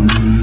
Mm-hmm.